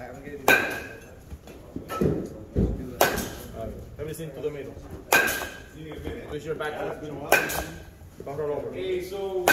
I'm getting Let me see to the middle. Push your back foot. Over. Okay, so